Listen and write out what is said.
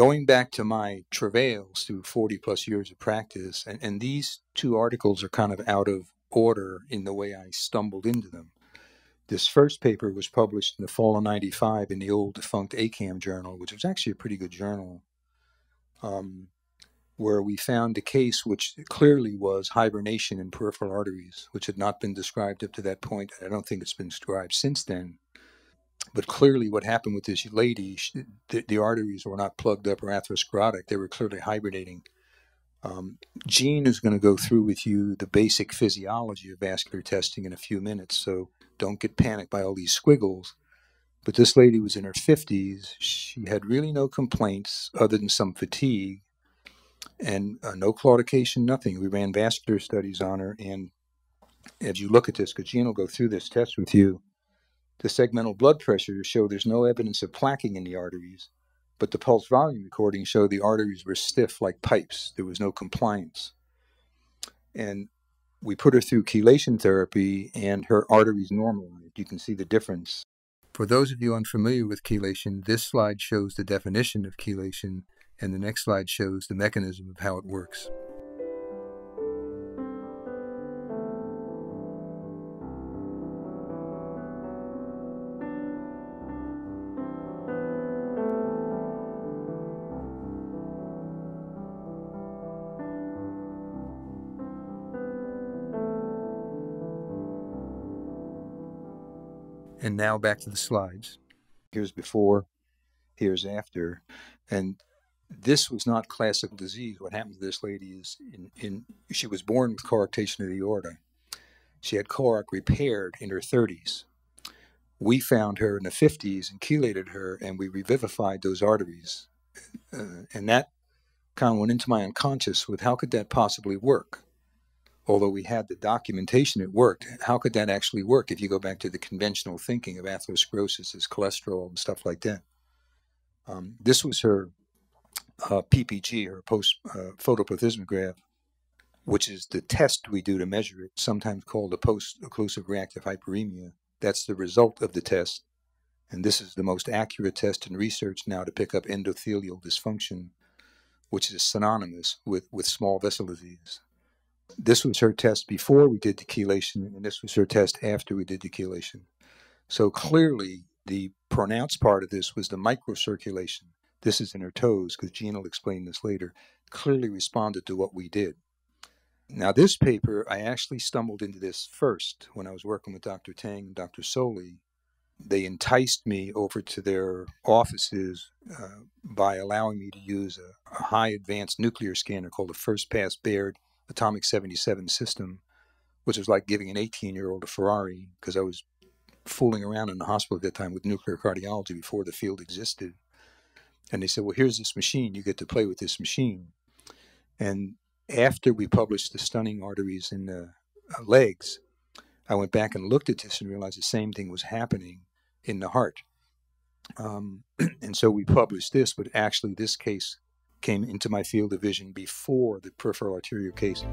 going back to my travails through 40 plus years of practice, and, and these two articles are kind of out of order in the way I stumbled into them. This first paper was published in the fall of 95 in the old defunct ACAM journal, which was actually a pretty good journal, um, where we found a case which clearly was hibernation in peripheral arteries, which had not been described up to that point. I don't think it's been described since then. But clearly, what happened with this lady, she, the, the, arteries were not plugged up or atherosclerotic. They were clearly hibernating. Um, Gene is going to go through with you the basic physiology of vascular testing in a few minutes, so don't get panicked by all these squiggles. But this lady was in her 50s. She had really no complaints other than some fatigue and uh, no claudication, nothing. We ran vascular studies on her. And as you look at this, because Gene will go through this test with you, the segmental blood pressure show there's no evidence of plaquing in the arteries, but the pulse volume recordings show the arteries were stiff like pipes. There was no compliance. And we put her through chelation therapy, and her arteries normalized. You can see the difference. For those of you unfamiliar with chelation, this slide shows the definition of chelation, and the next slide shows the mechanism of how it works. And now back to the slides. Here's before, here's after. And this was not classical disease. What happened to this lady is in, in she was born with coarctation of the aorta. She had coarc repaired in her 30s. We found her in the 50s and chelated her, and we revivified those arteries. Uh, and that kind of went into my unconscious with how could that possibly work? Although we had the documentation it worked, how could that actually work if you go back to the conventional thinking of atherosclerosis as cholesterol and stuff like that? Um, this was her uh, PPG, her post uh, photoplethysmograph, which is the test we do to measure it, sometimes called a post occlusive reactive hyperemia. That's the result of the test. And this is the most accurate test in research now to pick up endothelial dysfunction, which is synonymous with, with small vessel disease. This was her test before we did the chelation, and this was her test after we did the chelation. So clearly, the pronounced part of this was the microcirculation. This is in her toes, because Gene will explain this later, clearly responded to what we did. Now, this paper, I actually stumbled into this first when I was working with Dr. Tang and Dr. Soli. They enticed me over to their offices uh, by allowing me to use a, a high advanced nuclear scanner called the First Pass Baird Atomic 77 system, which was like giving an 18 year old a Ferrari because I was fooling around in the hospital at that time with nuclear cardiology before the field existed. And they said, Well, here's this machine. You get to play with this machine. And after we published the stunning arteries in the uh, legs, I went back and looked at this and realized the same thing was happening in the heart. Um, and so we published this, but actually, this case came into my field of vision before the peripheral arterial case.